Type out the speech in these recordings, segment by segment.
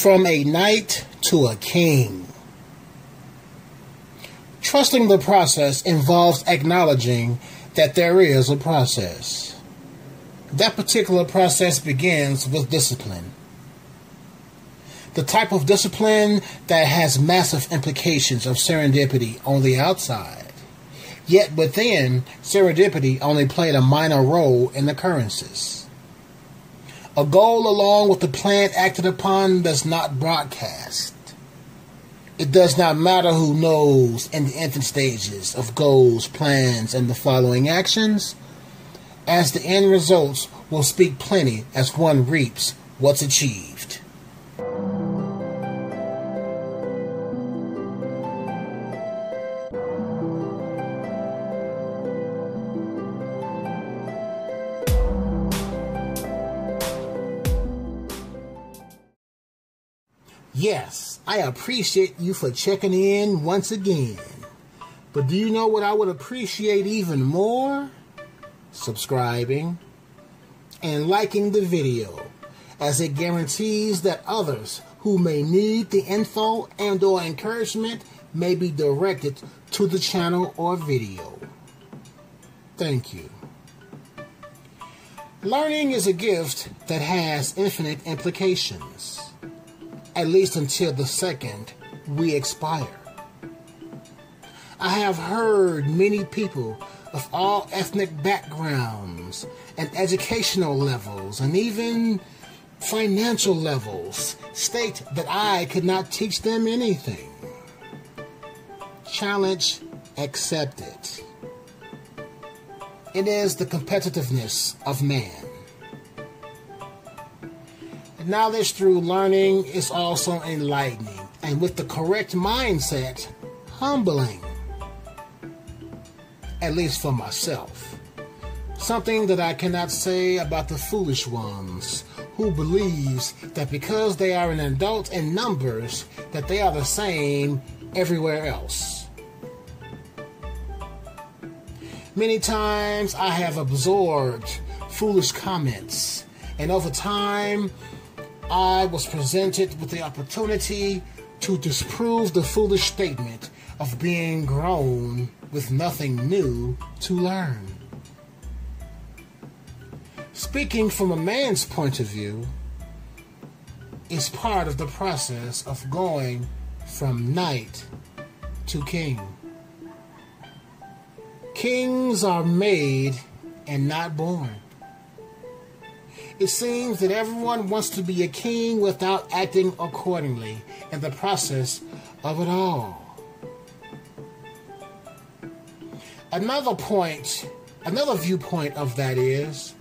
From a knight to a king. Trusting the process involves acknowledging that there is a process. That particular process begins with discipline. The type of discipline that has massive implications of serendipity on the outside. Yet within, serendipity only played a minor role in the occurrences. A goal along with the plan acted upon does not broadcast. It does not matter who knows in the infant stages of goals, plans, and the following actions, as the end results will speak plenty as one reaps what's achieved. Yes, I appreciate you for checking in once again. But do you know what I would appreciate even more? Subscribing and liking the video as it guarantees that others who may need the info and or encouragement may be directed to the channel or video. Thank you. Learning is a gift that has infinite implications at least until the second we expire. I have heard many people of all ethnic backgrounds and educational levels and even financial levels state that I could not teach them anything. Challenge accepted. It is the competitiveness of man. Knowledge through learning is also enlightening, and with the correct mindset, humbling. At least for myself. Something that I cannot say about the foolish ones who believes that because they are an adult in numbers that they are the same everywhere else. Many times I have absorbed foolish comments and over time I was presented with the opportunity to disprove the foolish statement of being grown with nothing new to learn. Speaking from a man's point of view is part of the process of going from knight to king. Kings are made and not born. It seems that everyone wants to be a king without acting accordingly in the process of it all. Another point, another viewpoint of that is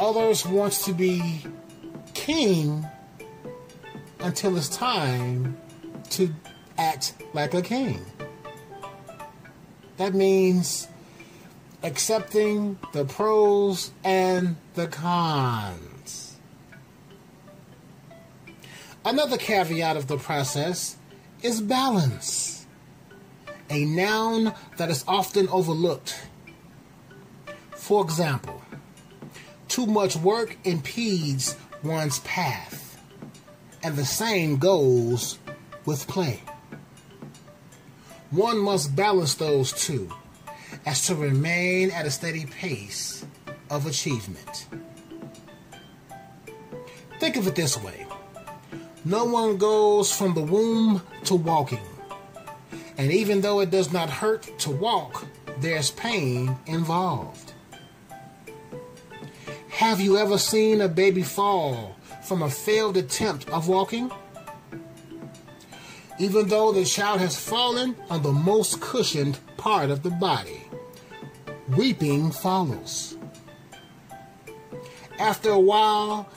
others wants to be king until it's time to act like a king. That means accepting the pros and the cons. Another caveat of the process is balance, a noun that is often overlooked. For example, too much work impedes one's path, and the same goes with play. One must balance those two as to remain at a steady pace of achievement. Think of it this way no one goes from the womb to walking. And even though it does not hurt to walk, there's pain involved. Have you ever seen a baby fall from a failed attempt of walking? Even though the child has fallen on the most cushioned part of the body, weeping follows. After a while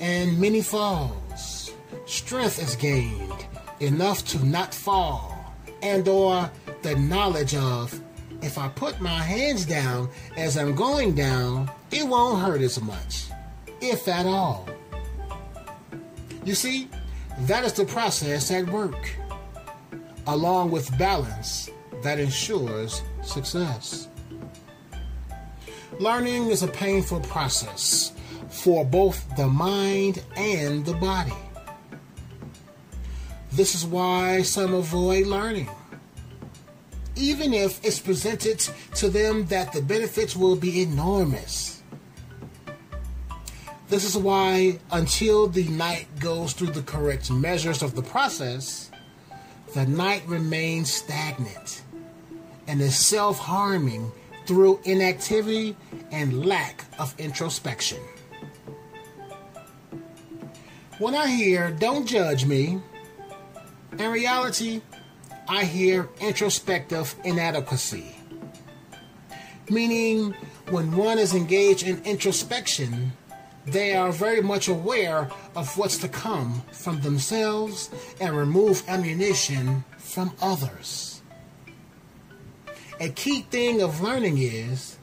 and many falls, strength is gained enough to not fall, and or the knowledge of if I put my hands down as I'm going down, it won't hurt as much, if at all. You see, that is the process at work, along with balance that ensures success. Learning is a painful process for both the mind and the body. This is why some avoid learning. Even if it's presented to them that the benefits will be enormous. This is why, until the knight goes through the correct measures of the process, the knight remains stagnant and is self harming through inactivity and lack of introspection. When I hear, don't judge me, in reality, I hear introspective inadequacy. Meaning, when one is engaged in introspection, they are very much aware of what's to come from themselves and remove ammunition from others. A key thing of learning is,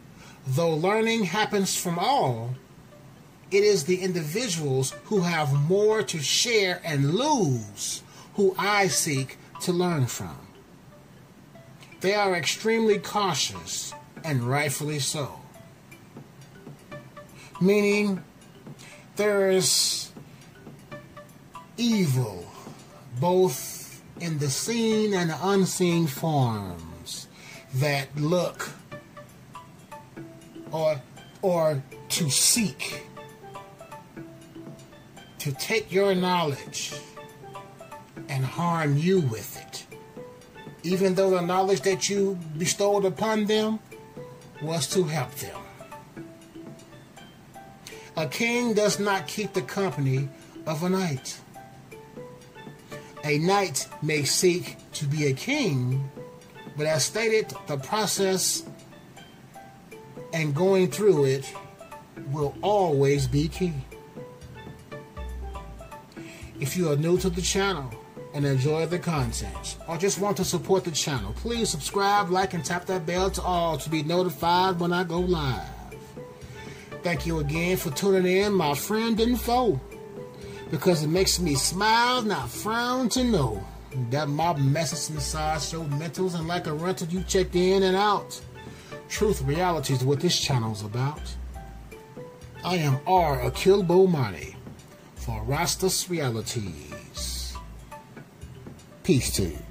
though learning happens from all, it is the individuals who have more to share and lose who I seek to learn from. They are extremely cautious, and rightfully so. Meaning, there is evil both in the seen and unseen forms that look or or to seek to take your knowledge and harm you with it. Even though the knowledge that you bestowed upon them was to help them. A king does not keep the company of a knight. A knight may seek to be a king, but as stated, the process and going through it will always be key. If you are new to the channel and enjoy the content, or just want to support the channel, please subscribe, like, and tap that bell to all to be notified when I go live. Thank you again for tuning in, my friend and foe, because it makes me smile, not frown to know that my message inside show mentals and like a rental you checked in and out. Truth, reality is what this channel is about. I am R. Akil Bomani for Rastaz Realities. Peace to you.